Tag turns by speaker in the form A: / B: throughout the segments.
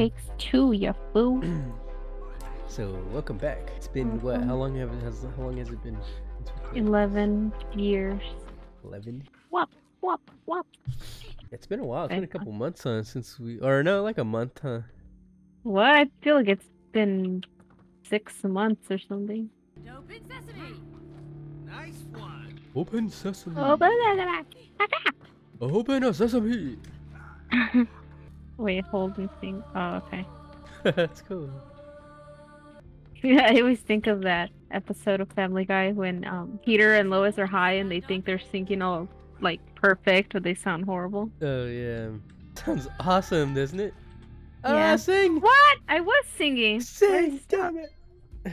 A: Takes two, you fool.
B: so welcome back. It's been what? How long have it has how long has it been? since?
A: Eleven years.
B: Eleven.
A: Whop, whop, whop.
B: It's been a while. It's been a couple months huh, since we or no, like a month, huh?
A: What? I feel like it's been six months or something.
C: Open sesame.
D: Nice one.
B: Open sesame.
A: Oh, blah, blah, blah,
B: Open a sesame.
A: Wait, hold and sing. Oh, okay.
B: That's cool.
A: Yeah, I always think of that episode of Family Guy when um, Peter and Lois are high and they think they're singing all like perfect, but they sound horrible.
B: Oh yeah. Sounds awesome, doesn't it?
A: Yeah.
B: Ah, sing.
A: What? I was singing.
B: Sing. Damn it.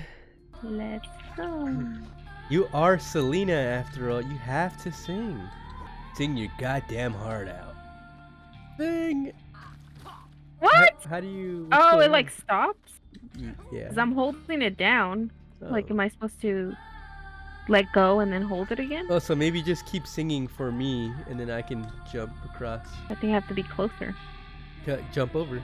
A: Let's go.
B: You are Selena after all. You have to sing. Sing your goddamn heart out. Sing.
A: What?
B: How, how do you?
A: Oh, it like stops?
B: Yeah.
A: Because I'm holding it down. Like, am I supposed to let go and then hold it again?
B: Oh, so maybe just keep singing for me, and then I can jump across,
A: I think I have to be closer.
B: Ju- jump over.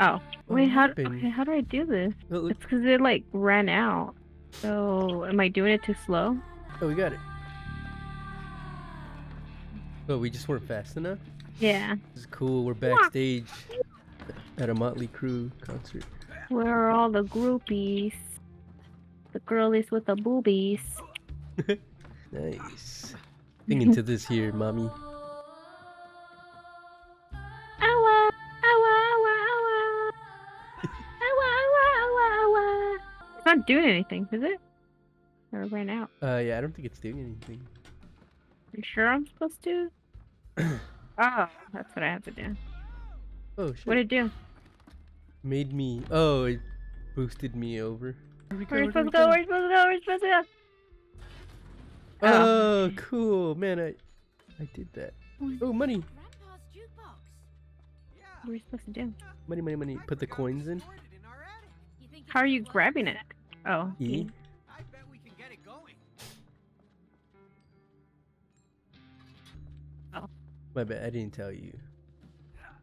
A: Oh, wait, how, okay, how do I do this? It's because it like ran out. So, am I doing it too slow?
B: oh, we got it. Oh, we just weren't fast enough.
A: Yeah.
B: This is cool. We're backstage at a Motley Crue concert.
A: Where are all the groupies? The girlies with the boobies.
B: Nice. Sing into this here, mommy.
A: Awa, awa, awa, awa. Awa, awa, awa, awa. It's not doing anything, is it? Or it ran out.
B: Uh, yeah, I don't think it's doing anything.
A: You sure I'm supposed to? oh, that's what I have to do.
B: Oh shit.
A: What did it do?
B: Made me. Oh, it boosted me over. Where we
A: Where are we
B: where
A: supposed to go? Where are we supposed to go? Where are we supposed to go?
B: Oh, oh, cool, man! I, I did that. Oh, money,
C: Grandpa's.
A: What are we supposed to do?
B: money, money, money. Put the coins in.
D: Put it in our attic.
C: You think
A: How are you grabbing it? Oh.
B: E.
A: E.
B: My bad. I didn't tell you.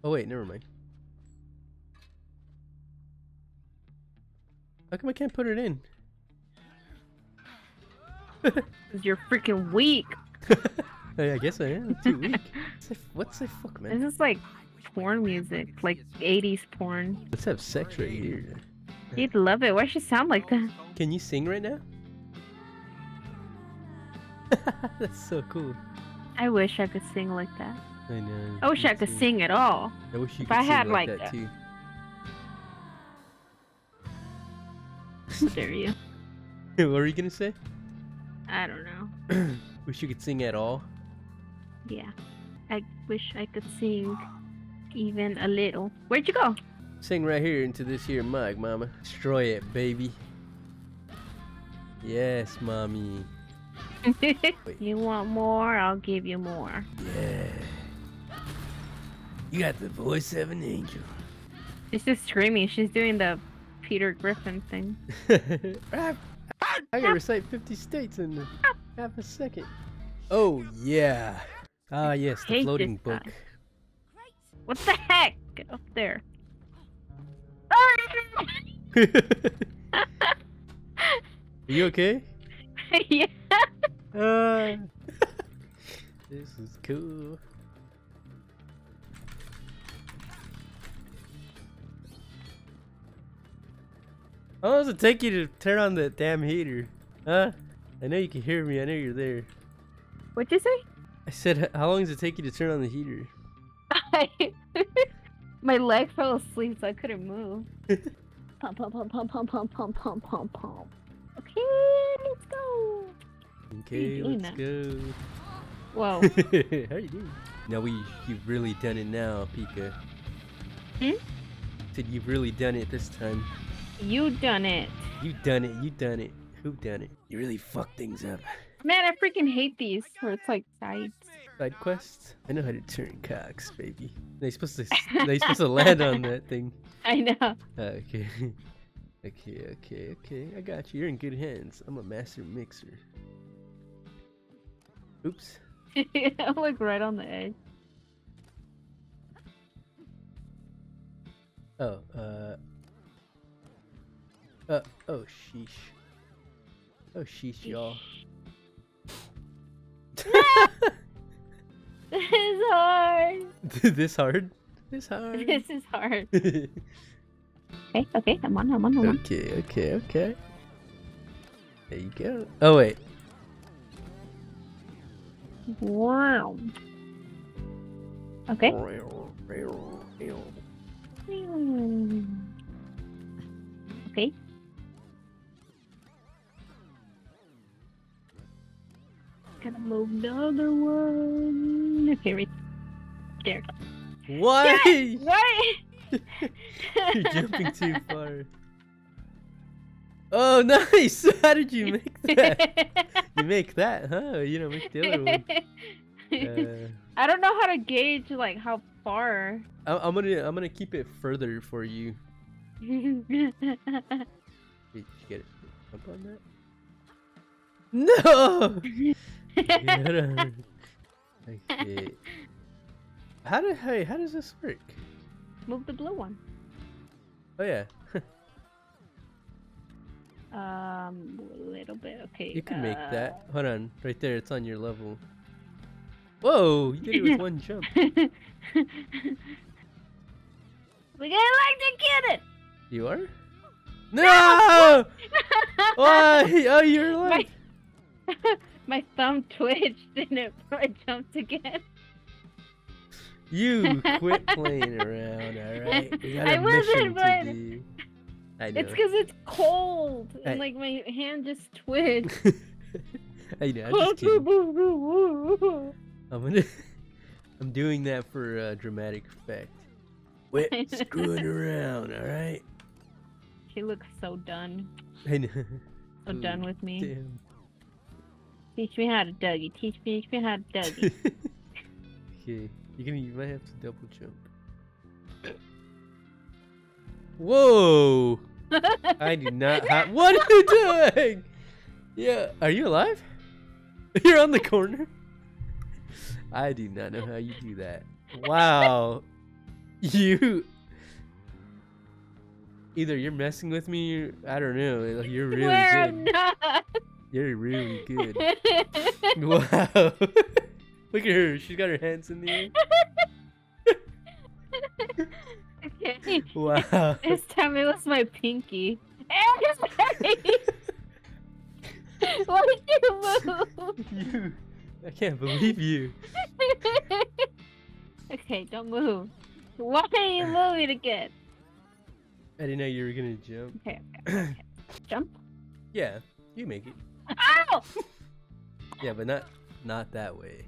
B: Oh wait, never mind. How come I can't put it in?
A: You're freaking weak.
B: Hey, I guess I am too weak. What's the, what's the fuck, man?
A: This is like porn music, like 80s porn.
B: Let's have sex right here.
A: You'd love it. Why does she sound like that?
B: Can you sing right now? That's so cool.
A: I wish I could sing like that.
B: I know.
A: I wish I could
B: too.
A: sing at all.
B: I wish you
A: if
B: could
A: I
B: sing
A: had,
B: like,
A: like,
B: that too.
A: How dare you?
B: what were you gonna say?
A: I don't know.
B: wish you could sing at all.
A: Yeah. I wish I could sing even a little. Where'd you go?
B: Sing right here into this here mic, mama. Destroy it, baby. Yes, mommy.
A: you want more? I'll give you more.
B: Yeah. You got the voice of an angel.
A: She's just screaming. She's doing the Peter Griffin thing.
B: I I can recite 50 states in half a second. Oh, yeah. Ah, yes, the floating book.
A: guy. What the heck? Get up there.
B: Are you okay?
A: yeah.
B: Uh, this is cool. How long does it take you to turn on the damn heater? Huh? I know you can hear me. I know you're there.
A: What'd you say?
B: I said, how long does it take you to turn on the heater?
A: My leg fell asleep, so I couldn't move. pump, pump, pump, pump, pump, pump, pump, pump, pump, pump. Okay, let's go.
B: Okay,
A: doing
B: let's
A: that?
B: go.
A: Whoa.
B: How you doing? Now we, you've really done it now, Pika.
A: Hmm?
B: Said you've really done it this time.
A: you done it.
B: You done it. You done it. Who done it? You really fucked things up.
A: Man, I freaking hate these where it's like sides.
B: Side quests. I know how to turn cocks, baby. They supposed to. They supposed to land on that thing.
A: I know.
B: Okay. Okay. Okay. Okay. I got you. You're in good hands. I'm a master mixer. Oops.
A: I'm like right on the edge.
B: Oh, uh. Uh, oh, sheesh. Oh, sheesh, y'all.
A: This is hard.
B: this hard? This hard?
A: This is hard.
B: okay,
A: Okay, okay, I'm on, I'm on, I'm on.
B: Okay, okay, okay. There you go. Oh, wait.
A: Wow. Okay. Okay. Gonna move the other one. Okay, right there.
B: Why?
A: What?
B: You're jumping too far. Oh, nice! How did you make that? you make that, huh? You don't make the other one. Uh,
A: I don't know how to gauge like how far.
B: I- I'm gonna I'm gonna keep it further for you. Wait, did you get it? Jump on that? No! Okay. How do hey, how does this work?
A: Move the blue one.
B: Oh yeah,
A: Um, a little bit. Okay.
B: you can make
A: uh,
B: that. Hold on, right there. It's on your level. Whoa! You did it with one jump.
A: we gotta get it.
B: You are? No! Why? Oh, you're
A: My,
B: alive.
A: my thumb twitched and it I jumped again.
B: You quit playing around, alright? We got a
A: I wasn't
B: mission to do. I know.
A: It's because it's cold
B: Hey.
A: and like my hand just twitched.
B: I know, I'm just kidding. I'm gonna. I'm doing that for uh, dramatic effect. Quit screwing around, alright?
A: she looks so done.
B: I know.
A: So
B: Ooh,
A: done with me.
B: Damn.
A: Teach me how to Dougie. Teach me, teach me how to Dougie.
B: okay, you're gonna. You might have to double jump. Whoa! I do not have. What are you doing? Yeah, are you alive? You're on the corner. I do not know how you do that. Wow, you. Either you're messing with me, or, I don't know. like, You're really
A: Where I'm
B: good.
A: not.
B: You're really good. Wow. Look at her. She's got her hands in the air.
A: Okay.
B: Wow.
A: This time it was my pinky. Why did you move?
B: you. I can't believe you.
A: okay, don't move. Why are you moving again?
B: I didn't know you were gonna jump.
A: Okay, okay, okay. Jump.
B: Yeah, you make it.
A: Ow!
B: Yeah, but not not that way.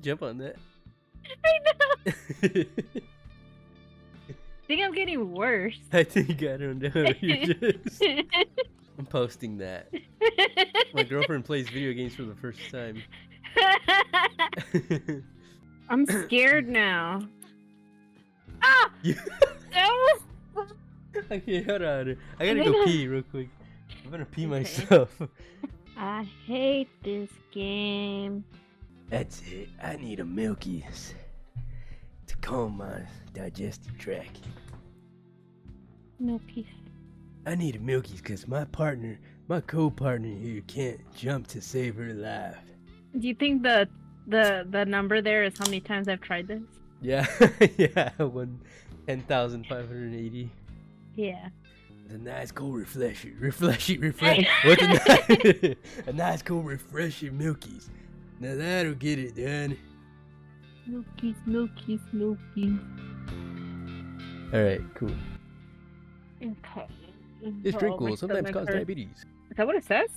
B: Can jump on that.
A: I know. I think I'm getting worse.
B: I think I don't know. You're just. I'm posting that. My girlfriend plays video games for the first time.
A: I'm scared now. Ah!
B: You-
A: That was
B: okay, hold on. I gotta go pee real quick. I'm gonna pee
A: Okay.
B: myself.
A: I hate this game.
B: That's it. I need a Milky's to calm my digestive tract.
A: No peace.
B: I need a Milky's because my partner, my co-partner here, can't jump to save her life.
A: Do you think the the the number there is how many times I've tried this?
B: Yeah, yeah, one ten thousand five hundred eighty.
A: Yeah.
B: A nice cool refresher, refresher, refresh. What's a nice, a nice cold refresher Milky's? Now that'll get it done.
A: Milkies, milkies, milkies.
B: All right, cool.
A: Okay.
B: This drink will sometimes cause diabetes.
A: Is that what it says?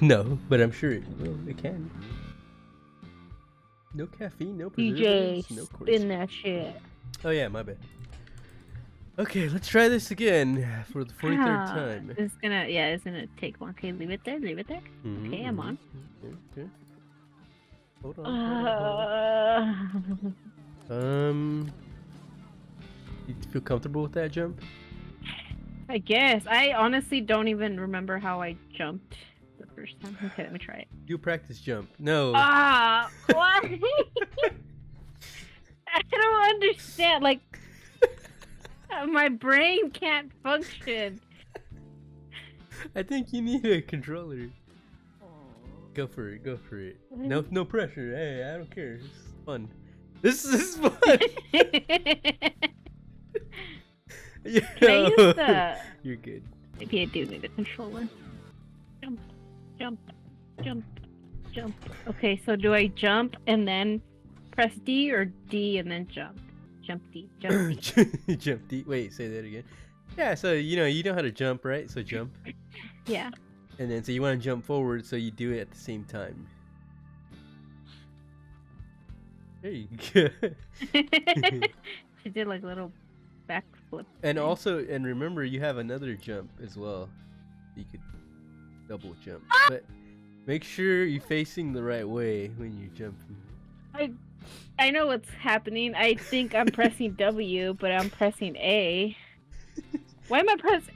B: No, but I'm sure it will. It can. No caffeine, no
A: DJ,
B: no
A: spin that shit.
B: Oh yeah, my bad. Okay, let's try this again for the 43rd
A: Ah,
B: time.
A: It's gonna, yeah, it's gonna take one. Okay, leave it there, leave it there.
B: Mhm,
A: okay, I'm
B: mhm,
A: on.
B: okay, okay. Hold on. hold on, hold
A: Uh,
B: on. Um, you feel comfortable with that jump?
A: I guess. I honestly don't even remember how I jumped the first time. Okay, let me try it.
B: Do a practice jump. No.
A: Ah, what? I don't understand. Like, my brain can't function.
B: I think you need a controller. Go for it. Go for it. No, no pressure. Hey, I don't care. It's fun. This is fun.
A: Can I use the?
B: You're good.
A: Maybe I do need a controller. Jump, jump, jump, jump. Okay, so do I jump and then press D or D and then jump? Jump D, jump
B: deep. Wait, say that again. Yeah, so you know you know how to jump, right? So jump,
A: Yeah.
B: and then so you want to jump forward, so you do it at the same time. There you go.
A: she did like a little backflip.
B: and
A: thing.
B: also, and remember, you have another jump as well. You could double jump, ah! but make sure you're facing the right way when you're jumping.
A: I, I know what's happening. I think I'm pressing W, but I'm pressing A. Why am I pressing?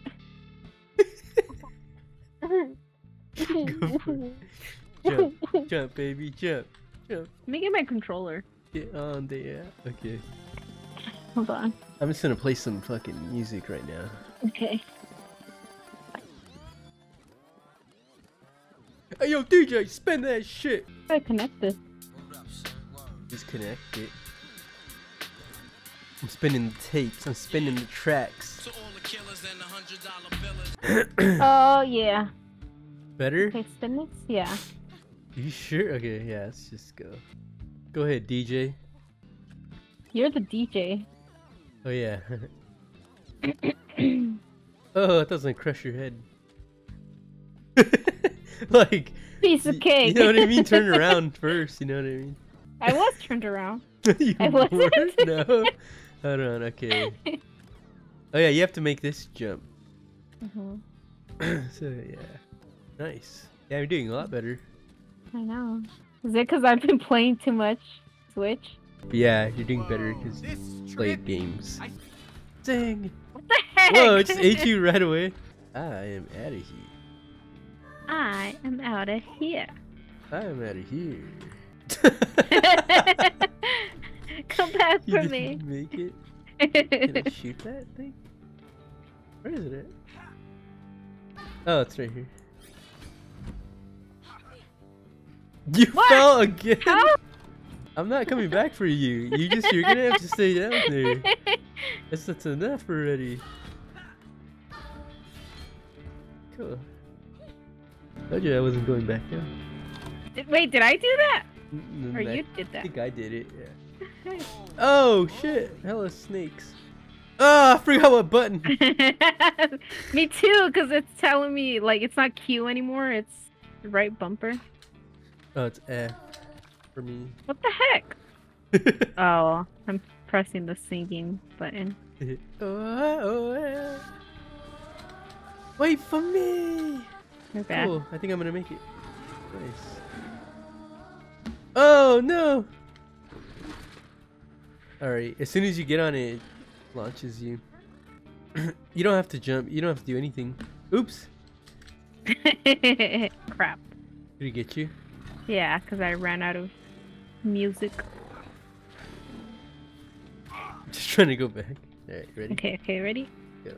B: Go for it. Jump, jump, baby, jump, jump.
A: Let me get my controller.
B: Get on there. Okay.
A: Hold on.
B: I'm just gonna play some fucking music right now.
A: Okay.
B: Hey yo, DJ, spin that shit.
A: I connect this?
B: Just connect it. I'm spinning the tapes. I'm spinning the tracks.
A: Oh yeah.
B: Better?
A: Okay, spin this. Yeah.
B: You sure? Okay, yeah. Let's just go. Go ahead, DJ.
A: You're the DJ.
B: Oh yeah. oh, it doesn't crush your head. like,
A: Piece of cake.
B: you know what I mean? Turn around first. You know what I mean?
A: I was turned around.
B: you
A: I wasn't.
B: weren't? No. Hold on. Okay. Oh yeah, you have to make this jump.
A: hmm
B: so yeah, nice. Yeah, I'm doing a lot better.
A: I know. Is it because I've been playing too much Switch?
B: Yeah, you're doing better because
D: This
B: you
D: trip.
B: played games.
D: I-
B: Dang.
A: What the heck?
B: Whoa, it just ate you right away. I am out of here.
A: I am out of here.
B: I am out of here.
A: Come back for me.
B: make it. Can I shoot that thing? Where is it at? Oh, it's right here. You
A: What?
B: fell again.
A: How?
B: I'm not coming back for you. You just you're gonna have to stay down there. That's, that's enough already. Cool. Told you I wasn't going back down.
A: Wait, did I do that?
B: Mm,
A: Or
B: I
A: you did that?
B: I think I did it. Yeah. Oh shit! Hella snakes. Oh, I forgot what button.
A: me too, because it's telling me like it's not Q anymore. It's the right bumper.
B: Oh, it's F for me.
A: What the heck? Oh, I'm pressing the singing button.
B: oh, oh, yeah. Wait for me.
A: You're.
B: Cool. I think I'm gonna make it. Nice. Oh no! Alright, as soon as you get on it, it launches you. you don't have to jump, you don't have to do anything. Oops!
A: Crap.
B: Did he get you?
A: Yeah, because I ran out of music.
B: Just trying to go back. Alright, ready?
A: Okay, okay, ready?
B: Go.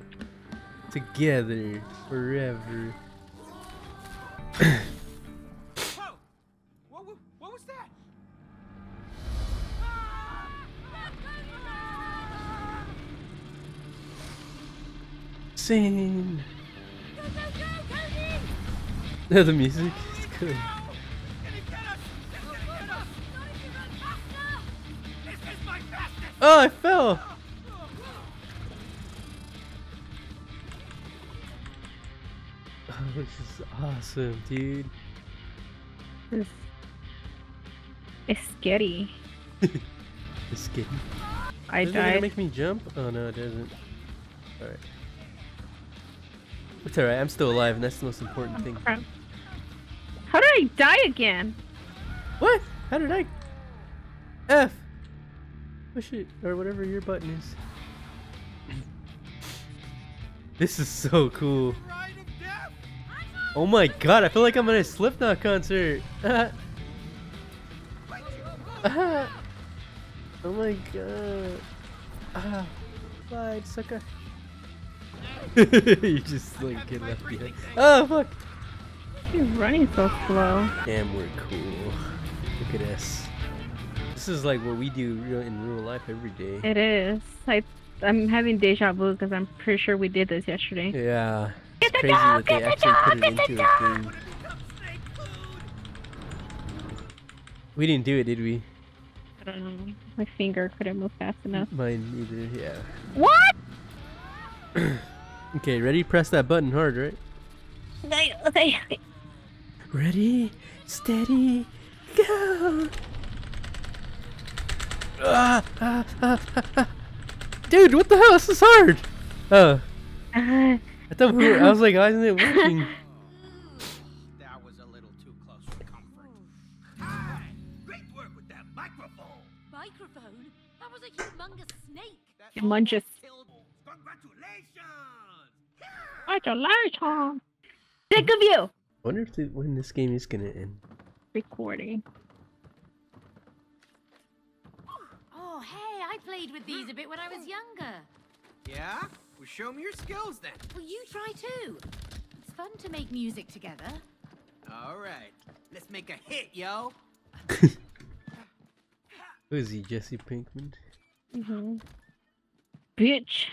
B: Together, forever. Sing! No, the music is good.
D: Can you get us? Get us! This is my fastest!
B: Oh, I fell! Oh, this is awesome, dude.
A: It's, it's scary.
B: It's getting.
A: I
B: it
A: died.
B: make me jump? Oh no, it doesn't. Alright. It's alright, I'm still alive, and that's the most important thing.
A: How did I die again?
B: What? How did I? F! Push it, or whatever your button is. This is so cool.
D: Ride of death.
B: Oh my god, I feel like I'm at a Slipknot concert. oh my god. Ah, slide, sucker. you just like get left behind. Oh fuck.
A: You're running so slow.
B: Damn, we're cool. Look at us. This is like what we do in real life every day.
A: It is. I, I'm having deja vu because I'm pretty sure we did this yesterday.
B: Yeah.
A: Get
B: It's
A: the
B: crazy
A: dog,
B: that they actually
A: dog,
B: put it into a game. We didn't do it, did we?
A: I don't know. My finger couldn't move fast enough.
B: Mine neither, yeah.
A: What?
B: Okay, ready? Press that button hard, right?
A: Okay, okay. okay.
B: Ready, steady, go! Ah, ah, ah, ah, ah. Dude, what the hell? This is hard! Oh,
A: Uh,
B: I thought we were, I was like, why isn't it working?
D: That was a little too close for comfort. Hi. Great work with that microphone.
C: Microphone? That was a humongous snake.
A: Humongous.
D: Almost killed- Congratulations.
A: Congratulations. Sick of you.
B: wonder if the, when this game is gonna end.
A: Recording.
C: Oh, hey, I played with these a bit when I was younger.
D: Yeah? Well, show me your skills then.
C: Well, you try too. It's fun to make music together.
D: All right. Let's make a hit, yo.
B: Who is he, Jesse Pinkman?
A: Mm-hmm. Bitch.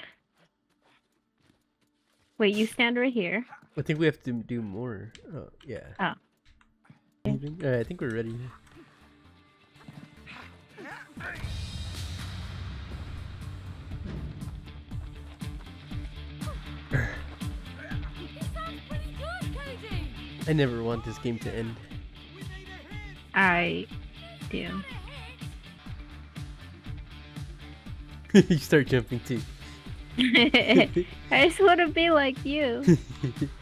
A: Wait, you stand right here.
B: I think we have to do more. Oh, yeah.
A: Oh.
B: Anything? Alright, I think we're ready.
C: It sounds pretty good, Cody.
B: I never want this game to end.
A: I do.
B: you start jumping too.
A: I just want to be like you.